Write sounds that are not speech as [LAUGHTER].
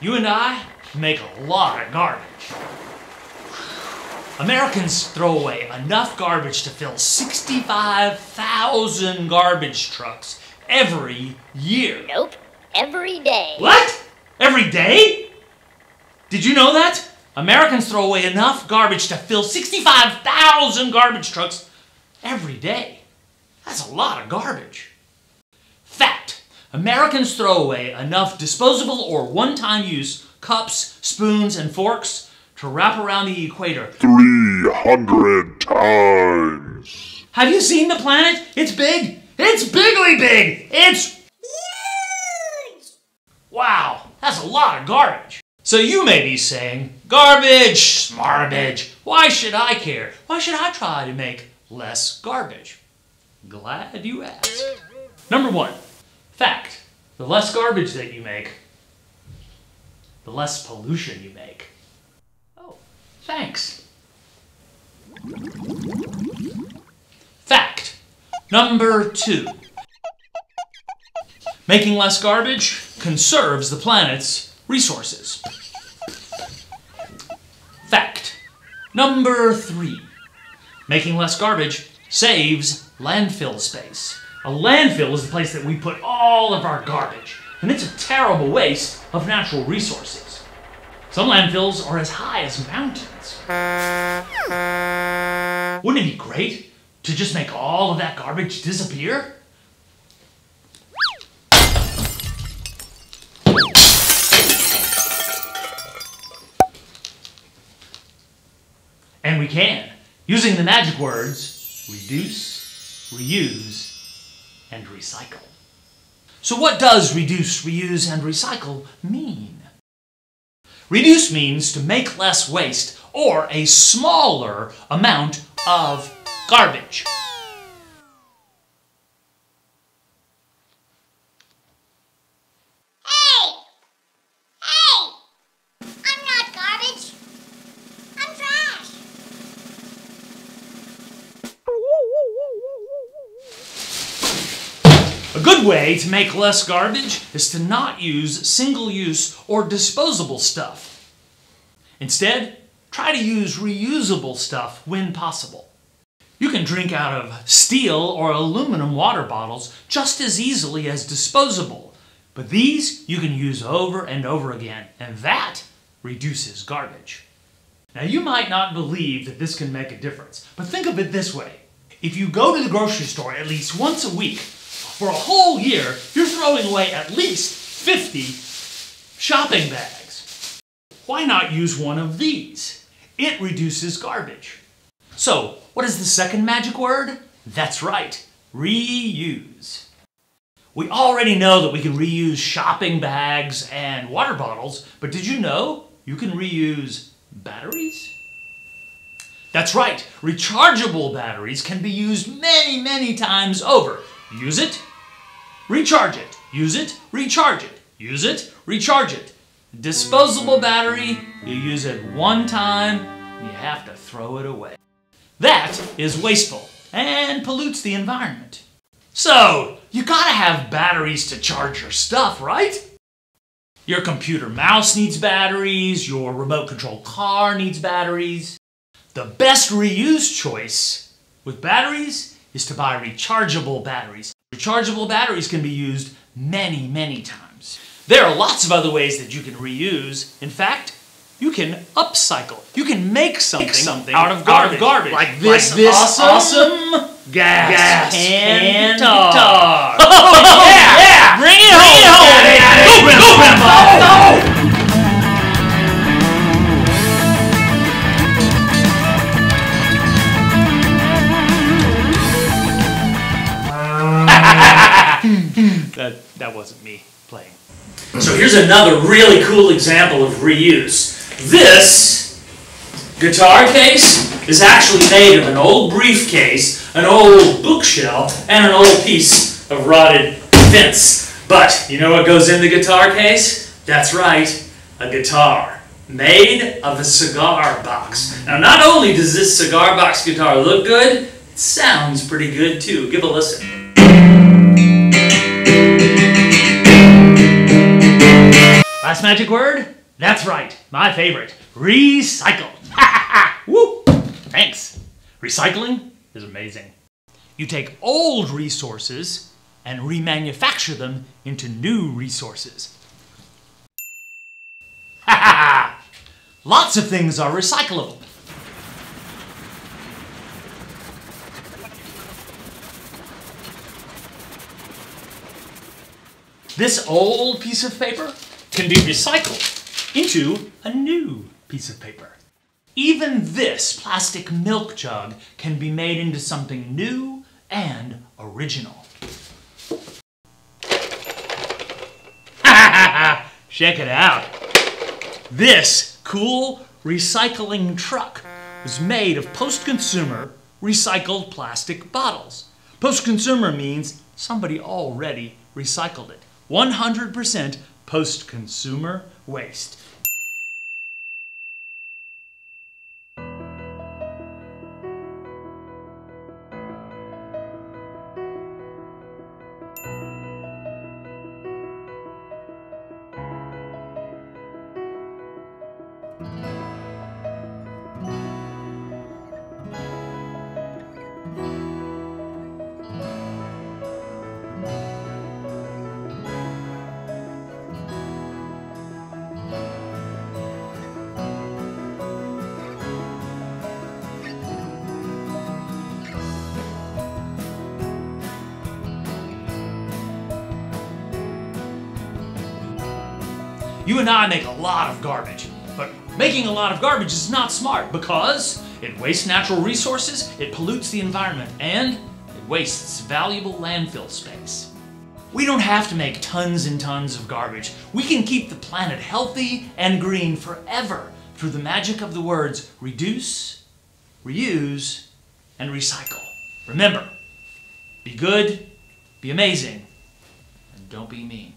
You and I make a lot of garbage. Americans throw away enough garbage to fill 65,000 garbage trucks every year. Nope. Every day. What? Every day? Did you know that? Americans throw away enough garbage to fill 65,000 garbage trucks every day. That's a lot of garbage. Fact Americans throw away enough disposable or one time use cups, spoons, and forks to wrap around the equator. 300 times. Have you seen the planet? It's big. It's bigly big. It's huge. Wow, that's a lot of garbage. So you may be saying, garbage, smarbage. Why should I care? Why should I try to make less garbage? Glad you asked. Number one, fact. The less garbage that you make, the less pollution you make. Oh, thanks. Fact. Number two. Making less garbage conserves the planet's resources. Fact. Number three. Making less garbage saves landfill space. A landfill is the place that we put all of our garbage, and it's a terrible waste of natural resources. Some landfills are as high as mountains. Wouldn't it be great to just make all of that garbage disappear? And we can, using the magic words reduce, reuse, and recycle. So, what does reduce, reuse, and recycle mean? Reduce means to make less waste or a smaller amount of garbage. Good way to make less garbage is to not use single use or disposable stuff. Instead, try to use reusable stuff when possible. You can drink out of steel or aluminum water bottles just as easily as disposable, but these you can use over and over again, and that reduces garbage. Now, you might not believe that this can make a difference, but think of it this way. If you go to the grocery store at least once a week, for a whole year, you're throwing away at least 50 shopping bags. Why not use one of these? It reduces garbage. So, what is the second magic word? That's right, reuse. We already know that we can reuse shopping bags and water bottles, but did you know you can reuse batteries? That's right, rechargeable batteries can be used many, many times over. Use it, recharge it. Use it, recharge it. Use it, recharge it. Disposable battery, you use it one time, you have to throw it away. That is wasteful and pollutes the environment. So, you gotta have batteries to charge your stuff, right? Your computer mouse needs batteries, your remote control car needs batteries. The best reuse choice with batteries is to buy rechargeable batteries. Rechargeable batteries can be used many, many times. There are lots of other ways that you can reuse. In fact, you can upcycle. You can make something, something out of garbage. garbage. Like this, Like this awesome, awesome gas, gas guitar. guitar. Oh, [LAUGHS] yeah, yeah! Bring it home! Go, go, Grandpa! Here's another really cool example of reuse. This guitar case is actually made of an old briefcase, an old bookshelf, and an old piece of rotted fence. But you know what goes in the guitar case? That's right, a guitar made of a cigar box. Now, not only does this cigar box guitar look good, it sounds pretty good too. Give a listen. Last magic word? That's right, my favorite. Recycle. [LAUGHS] Woo! Thanks. Recycling is amazing. You take old resources and remanufacture them into new resources. [LAUGHS] Lots of things are recyclable. This old piece of paper can be recycled into a new piece of paper. Even this plastic milk jug can be made into something new and original. [LAUGHS] Check it out. This cool recycling truck was made of post-consumer recycled plastic bottles. Post-consumer means somebody already recycled it. 100% post-consumer waste. You and I make a lot of garbage, but making a lot of garbage is not smart because it wastes natural resources, it pollutes the environment, and it wastes valuable landfill space. We don't have to make tons and tons of garbage. We can keep the planet healthy and green forever through the magic of the words reduce, reuse, and recycle. Remember, be good, be amazing, and don't be mean.